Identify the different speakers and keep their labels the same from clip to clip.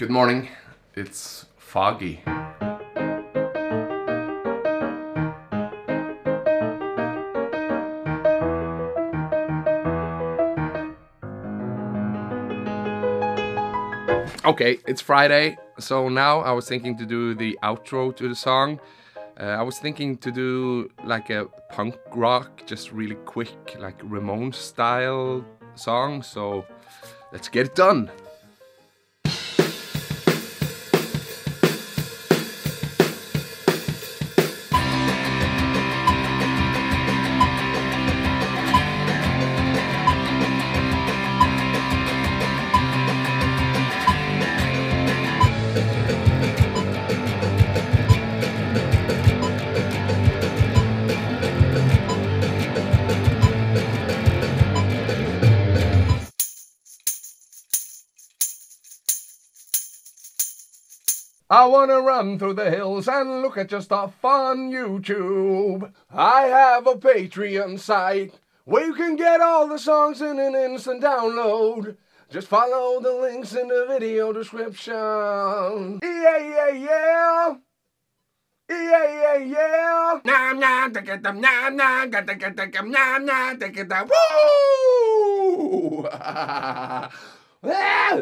Speaker 1: Good morning. It's foggy. Okay, it's Friday, so now I was thinking to do the outro to the song. Uh, I was thinking to do like a punk rock, just really quick, like Ramones style song, so let's get it done. I wanna run through the hills and look at your stuff on YouTube. I have a Patreon site where you can get all the songs in an instant download. Just follow the links in the video description. Yeah, yeah, yeah. Yeah, yeah, yeah. Nom nom, take it nom nom, get get get nom nom, take it Woo!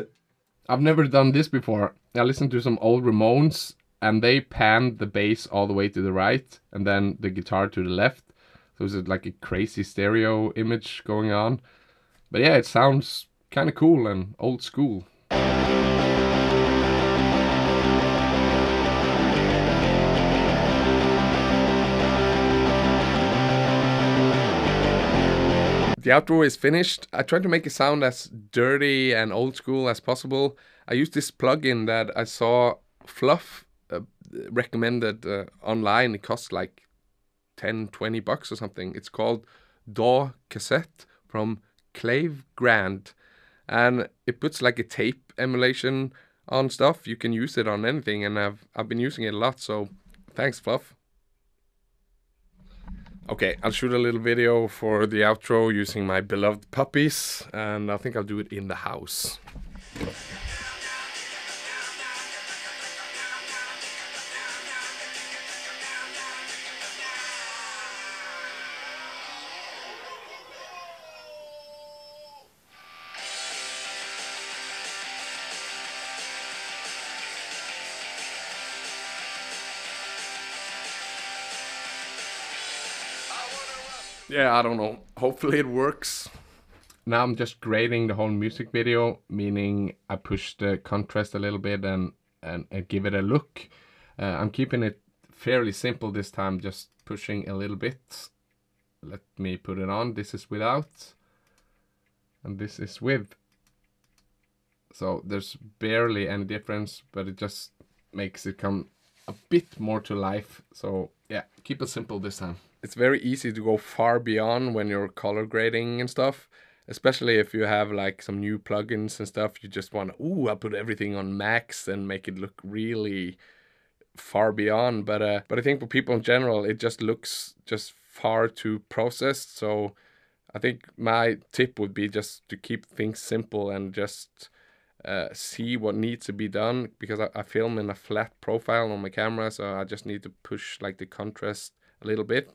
Speaker 1: I've never done this before. I listened to some old Ramones and they panned the bass all the way to the right and then the guitar to the left. So it's like a crazy stereo image going on. But yeah, it sounds kind of cool and old school. The outro is finished. I tried to make it sound as dirty and old school as possible. I used this plugin that I saw Fluff uh, recommended uh, online. It costs like 10, 20 bucks or something. It's called DAW Cassette from Clave Grand. And it puts like a tape emulation on stuff. You can use it on anything, and I've I've been using it a lot. So thanks, Fluff. Okay, I'll shoot a little video for the outro using my beloved puppies, and I think I'll do it in the house. Yeah, I don't know. Hopefully it works. Now I'm just grading the whole music video, meaning I push the contrast a little bit and, and, and give it a look. Uh, I'm keeping it fairly simple this time, just pushing a little bit. Let me put it on. This is without. And this is with. So there's barely any difference, but it just makes it come a bit more to life. So yeah, keep it simple this time it's very easy to go far beyond when you're color grading and stuff especially if you have like some new plugins and stuff. You just want to ooh i put everything on max and make it look really far beyond. But uh but i think for people in general it just looks just far too processed. So i think my tip would be just to keep things simple and just uh, see what needs to be done because I, I film in a flat profile on my camera so i just need to push like the contrast a little bit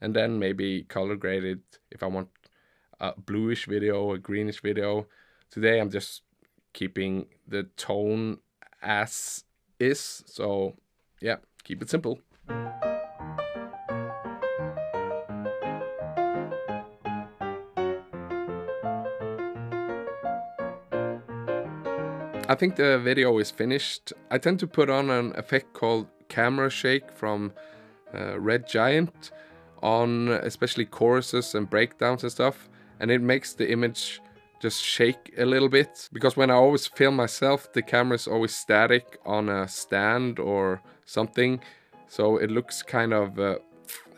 Speaker 1: and then maybe color grade it if I want a bluish video or greenish video. Today I'm just keeping the tone as is, so yeah, keep it simple. I think the video is finished. I tend to put on an effect called camera shake from uh, Red Giant on especially choruses and breakdowns and stuff and it makes the image just shake a little bit. Because when I always film myself the camera is always static on a stand or something so it looks kind of uh,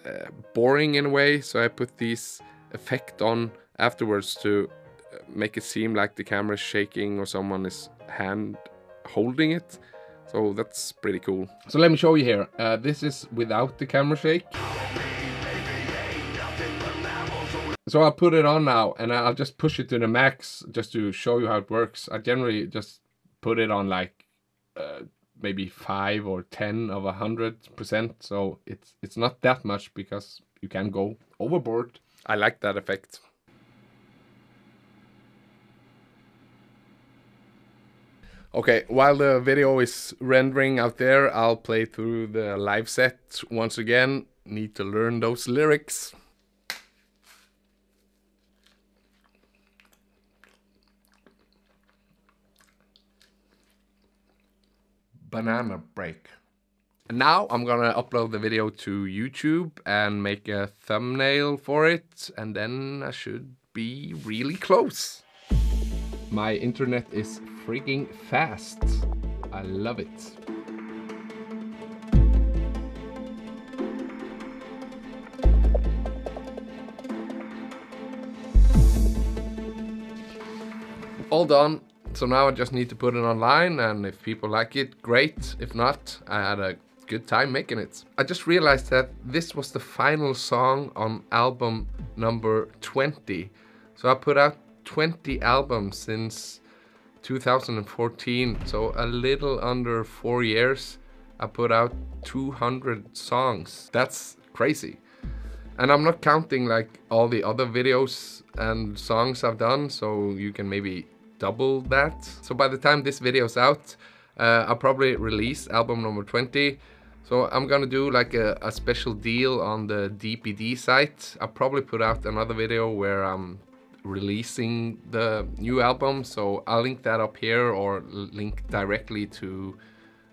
Speaker 1: uh, boring in a way so I put this effect on afterwards to uh, make it seem like the camera is shaking or someone is hand holding it. So that's pretty cool. So let me show you here. Uh, this is without the camera shake So I'll put it on now and I'll just push it to the max just to show you how it works. I generally just put it on like uh, maybe five or ten of a hundred percent. So it's it's not that much because you can go overboard. I like that effect. Okay, while the video is rendering out there, I'll play through the live set once again. Need to learn those lyrics. Banana break. And now I'm gonna upload the video to YouTube and make a thumbnail for it, and then I should be really close. My internet is freaking fast. I love it. All done. So now I just need to put it online and if people like it, great. If not, I had a good time making it. I just realized that this was the final song on album number 20. So I put out 20 albums since 2014, so a little under four years. I put out 200 songs. That's crazy. And I'm not counting like all the other videos and songs I've done, so you can maybe double that. So by the time this video's out, uh, I'll probably release album number 20. So I'm gonna do like a, a special deal on the DPD site. I'll probably put out another video where I'm releasing the new album so I'll link that up here or link directly to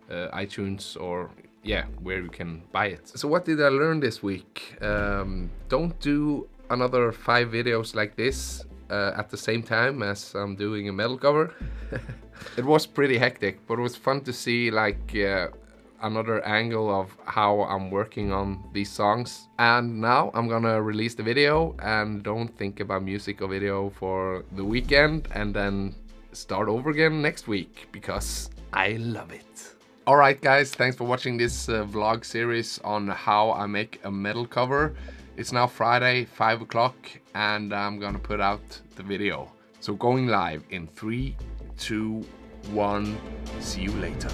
Speaker 1: uh, iTunes or yeah where you can buy it so what did I learn this week um, don't do another five videos like this uh, at the same time as I'm doing a metal cover it was pretty hectic but it was fun to see like uh, another angle of how I'm working on these songs. And now I'm gonna release the video and don't think about music or video for the weekend and then start over again next week because I love it. Alright guys, thanks for watching this uh, vlog series on how I make a metal cover. It's now Friday, 5 o'clock, and I'm gonna put out the video. So going live in 3, 2, 1, see you later.